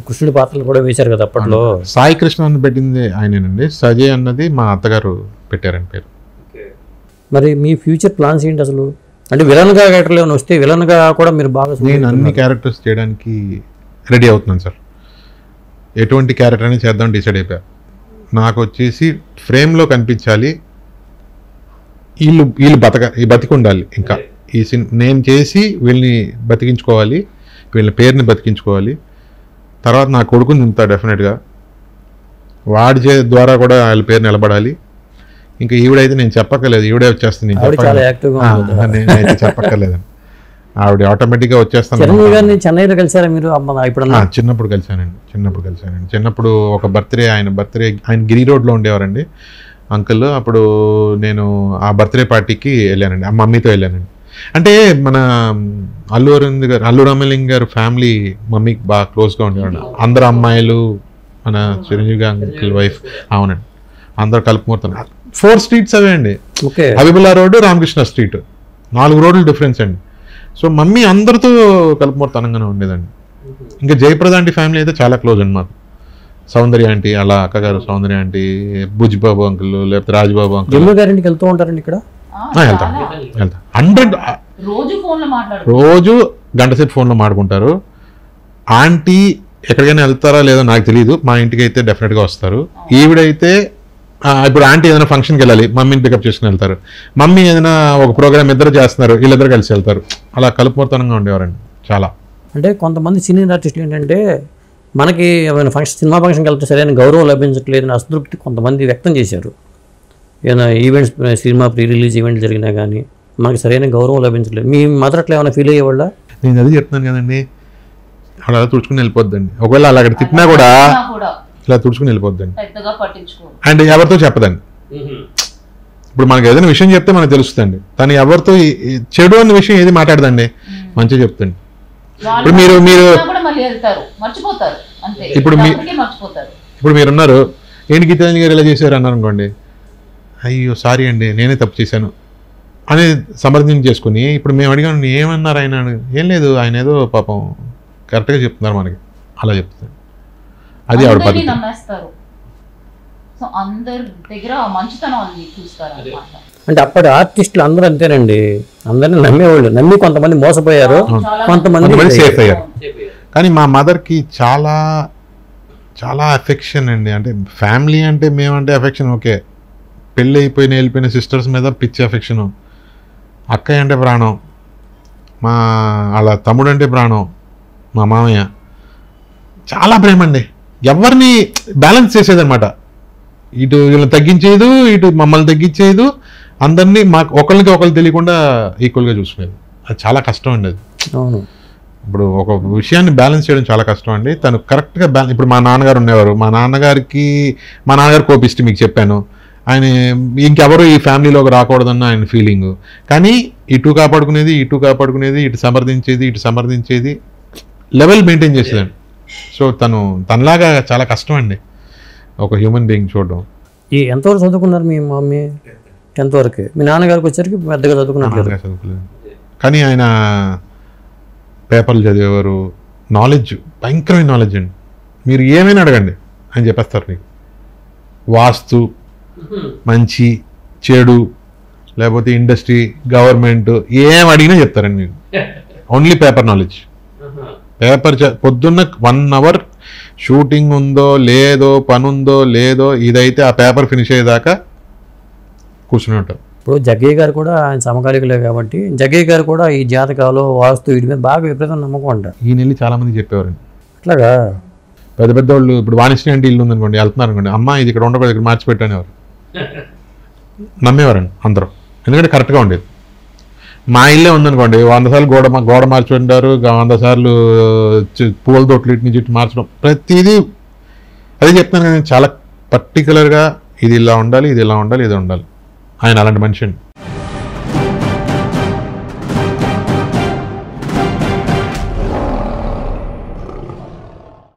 కృష్ణుడి పాత్రలు కూడా వేశారు కదా అప్పట్లో. సాయి కృష్ణ అని పెట్టింది ఆయనేనండి. సజయ్ అన్నది మా అత్తగారు పెట్టారని పేరు. మరి మీ ఫ్యూచర్ ప్లాన్స్ ఏంటి అసలు? అంటే విలన్గా క్యారెక్టర్లు ఏమైనా వస్తే విలన్గా కూడా మీరు బాగా నేను అన్ని క్యారెక్టర్స్ చేయడానికి రెడీ అవుతున్నాను సార్. ఎటువంటి క్యారెక్టర్ అని చేద్దాం డిసైడ్ అయిపోయా. నాకు వచ్చేసి ఫ్రేమ్లో కనిపించాలి. వీళ్ళు వీళ్ళు బతక ఈ బతికి ఉండాలి ఇంకా ఈ సిన్ నేను చేసి వీళ్ళని బతికించుకోవాలి. వీళ్ళ పేరుని బతికించుకోవాలి. తర్వాత నా కొడుకుని నింపుతా డెఫినెట్గా. వాడి చే ద్వారా కూడా వాళ్ళ పేరు నిలబడాలి. ఇంకా ఈవిడైతే నేను చెప్పక్కర్లేదు. ఈవిడే వచ్చేస్తుంది. నేనైతే చెప్పక్కర్లేదండి ఆవిడ ఆటోమేటిక్గా వచ్చేస్తాను చిరంజీవి గారిని చెన్నైలో కలిసారా మీరు? అమ్మ ఇప్పుడు చిన్నప్పుడు కలిశానండి. చిన్నప్పుడు కలిశానండి. చిన్నప్పుడు ఒక బర్త్డే ఆయన బర్త్డే ఆయన గిరి రోడ్లో ఉండేవారండి. అంకుల్ అప్పుడు నేను ఆ బర్త్డే పార్టీకి వెళ్ళానండి. ఆ మమ్మీతో వెళ్ళానండి. అంటే మన అల్లు అరవింద్ గారు అల్లు రామలింగ్ గారు ఫ్యామిలీ మమ్మీకి బాగా క్లోజ్గా ఉండేవాడు అందరు అమ్మాయిలు మన చిరంజీవి గారి అంకుల్ వైఫ్ అవునండి. అందరు కలుపుమూరుతున్నారు ఫోర్ స్ట్రీట్స్ అవే అండి. హబీబుల్లా రోడ్డు రామకృష్ణ స్ట్రీట్ నాలుగు రోడ్లు డిఫరెన్స్ అండి. సో మమ్మీ అందరితో కలుపుమూర్తనంగానే ఉండేదండి. ఇంకా జయప్రద ఆంటీ ఫ్యామిలీ అయితే చాలా క్లోజ్ అండి మాకు. సౌందర్య ఆంటీ అలా అక్కగారు సౌందర్య ఆంటీ బుజ్జిబాబు అంకుల్ లేకపోతే రాజుబాబు అంకుల్ గారింటికి వెళ్తూ ఉంటారండి ఇక్కడ? వెళ్తాం. హండ్రెడ్ రోజు ఫోన్లో మాట్లాడు రోజు గంట సేపు ఫోన్లో మాడుకుంటారు ఆంటీ ఎక్కడికైనా వెళ్తారా లేదో నాకు తెలియదు మా ఇంటికి అయితే డెఫినెట్గా వస్తారు. ఈవిడైతే ఇప్పుడు ఆంటీ ఏదైనా ఫంక్షన్కి వెళ్ళాలి. మమ్మీని పికప్ చేసుకుని వెళ్తారు. మమ్మీ ఏదైనా ఒక ప్రోగ్రామ్ ఇద్దరు చేస్తున్నారు. వీళ్ళిద్దరు కలిసి వెళ్తారు. అలా కలుపుమూర్తనంగా ఉండేవారండి. చాలా. అంటే కొంతమంది సీనియర్ ఆర్టిస్టులు ఏంటంటే మనకి ఏమైనా ఫంక్షన్ సినిమా ఫంక్షన్కి వెళ్తే సరైన గౌరవం లభించట్లేదు అని అసంతృప్తి కొంతమంది వ్యక్తం చేశారు. ఏదైనా events cinema pre release event జరిగినా కానీ మనకి సరైన గౌరవం లభించట్లేదు. మీ మదర్ అట్లా ఏమైనా ఫీల్ అయ్యేవాళ్ళ? నేను అది చెప్తున్నాను కదండి. అలా అలా తుడుచుకుని వెళ్ళిపోద్దండి. ఒకవేళ అలా అక్కడ తిట్టినా కూడా ఇలా తుడుచుకుని వెళ్ళిపోద్దండి. అండ్ ఎవరితో చెప్పదండి. ఇప్పుడు మనకి ఏదైనా విషయం చెప్తే మనకు తెలుస్తుందండి. తను ఎవరితో చెడు అన్న విషయం ఏది మాట్లాడదండి. మంచిగా చెప్తుంది. ఇప్పుడు మీరు- మీరు- ఇప్పుడు మీ- ఇప్పుడు మీరున్నారు. ఏంటి గీతాంజలి గారు ఇలా చేశారు అన్నారు అనుకోండి. అయ్యో సారీ అండి నేనే తప్పు చేశాను. అని సమర్థన చేసుకుని ఇప్పుడు మేము అడిగాను ఏమన్నారు ఆయన. ఏం లేదు ఆయన ఏదో పాపం కరెక్ట్గా చెప్తున్నారు మనకి. అలా చెప్తున్నారు. అది ఆవిడ పద్ధతి. నమ్మేస్తారు. సో అందరి దగ్గర ఆ మంచితనం అని చూస్తారు అన్నమాట అంటే అప్పటి ఆర్టిస్టులు అందరూ అంతేనండి. అందరిని నమ్మేవాళ్ళు. నమ్మి కొంతమంది మోసపోయారు. కొంతమంది సేఫ్ అయ్యారు. కానీ మా మదర్కి చాలా చాలా అఫెక్షన్ అండి. అంటే ఫ్యామిలీ అంటే మేమంటే అఫెక్షన్ ఓకే. పెళ్ళి అయిపోయిన వెళ్ళిపోయిన సిస్టర్స్ మీద పిచ్చి అఫెక్షను అక్కయ్య అంటే ప్రాణం. మా వాళ్ళ తమ్ముడు అంటే ప్రాణం. మా మామయ్య. చాలా ప్రేమ అండి. ఎవరిని బ్యాలెన్స్ చేసేదన్నమాట. ఇటు వీళ్ళని తగ్గించేదు ఇటు మమ్మల్ని తగ్గించేదు. అందరినీ మాకు ఒకరికి ఒకరు తెలియకుండా ఈక్వల్గా చూసుకునేది. అది చాలా కష్టం అండి అది. అవును. ఇప్పుడు ఒక విషయాన్ని బ్యాలెన్స్ చేయడం చాలా కష్టం అండి. తను కరెక్ట్గా బ్యాలెన్స్ ఇప్పుడు మా నాన్నగారు ఉండేవారు. మా నాన్నగారికి మా నాన్నగారు కోపిస్ట్ మీకు చెప్పాను. ఆయన ఇంకెవరు ఈ ఫ్యామిలీలోకి రాకూడదన్న ఆయన ఫీలింగ్. కానీ ఇటు కాపాడుకునేది ఇటు కాపాడుకునేది ఇటు సమర్థించేది ఇటు సమర్థించేది లెవెల్ మెయింటైన్ చేసేదండి సో తను తనలాగా చాలా కష్టం అండి ఒక హ్యూమన్ బీయింగ్ చూడడం. ఈ ఎంతవరకు చదువుకున్నారు మీ మమ్మీ? టెన్త్ వరకు. మీ నాన్నగారికి వచ్చరికి పెద్దగా చదువుకున్నట్లేదు నాన్నగారు చదువుకోలేదు. కానీ ఆయన పేపర్లు చదివేవారు. నాలెడ్జ్ భయంకరమైన నాలెడ్జ్ అండి. మీరు ఏమైనా అడగండి ఆయన చెప్పేస్తారు మీకు. వాస్తు మంచి చెడు లేకపోతే ఇండస్ట్రీ గవర్నమెంట్ ఏం అడిగినా చెప్తారండి మీకు ఓన్లీ పేపర్ నాలెడ్జ్ పేపర్ పొద్దున్న వన్ అవర్ షూటింగ్ ఉందో లేదో పని ఉందో లేదో ఇదైతే ఆ పేపర్ ఫినిష్ అయ్యేదాకా కూర్చుని ఉంటారు. ఇప్పుడు జగ్గయ్య గారు కూడా ఆయన సమకాలికులే కాబట్టి జగ్గయ్య గారు కూడా ఈ జాతకాలు వాస్తు వీటి మీద బాగా విపరీతం నమ్మకం అంట ఈ నెల్లి చాలా మంది చెప్పేవారండి. అట్లాగా? పెద్ద పెద్ద వాళ్ళు ఇప్పుడు వాణిశ్రీ అంటే ఇల్లు ఉందనుకోండి వెళ్తున్నారు అనుకోండి అమ్మ ఇది ఇక్కడ ఉండకూడదు ఇక్కడ మార్చి పెట్టనేవారు నమ్మేవారండి అందరూ. ఎందుకంటే కరెక్ట్గా ఉండేది. మా ఇల్లే ఉందనుకోండి వంద సార్లు గోడ మా- గోడ ఉంటారు వంద సార్లు పూల తోటలు ఇటు నుంచి ఇటు మార్చడం. ప్రతిదీ అదే చెప్తాను కదా చాలా పర్టికులర్గా ఇది ఇలా ఉండాలి ఇది ఇలా ఉండాలి ఇది ఉండాలి. ఆయన అలాంటి మనిషి అండి.